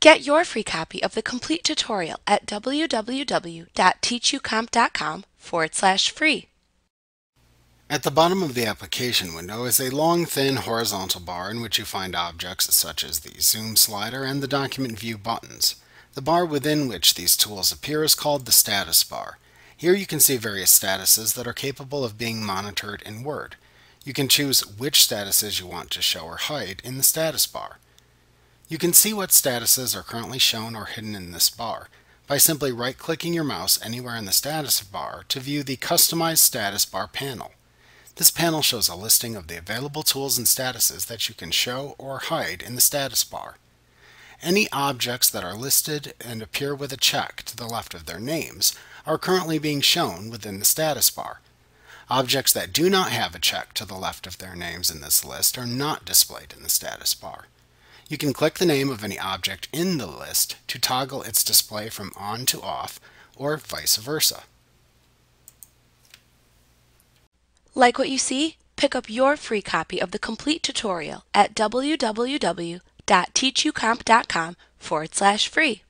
Get your free copy of the complete tutorial at www.teachucomp.com forward slash free. At the bottom of the application window is a long, thin horizontal bar in which you find objects such as the zoom slider and the document view buttons. The bar within which these tools appear is called the status bar. Here you can see various statuses that are capable of being monitored in Word. You can choose which statuses you want to show or hide in the status bar. You can see what statuses are currently shown or hidden in this bar by simply right-clicking your mouse anywhere in the status bar to view the Customize Status Bar panel. This panel shows a listing of the available tools and statuses that you can show or hide in the status bar. Any objects that are listed and appear with a check to the left of their names are currently being shown within the status bar. Objects that do not have a check to the left of their names in this list are not displayed in the status bar. You can click the name of any object in the list to toggle its display from on to off, or vice versa. Like what you see? Pick up your free copy of the complete tutorial at www.teachucomp.com forward slash free.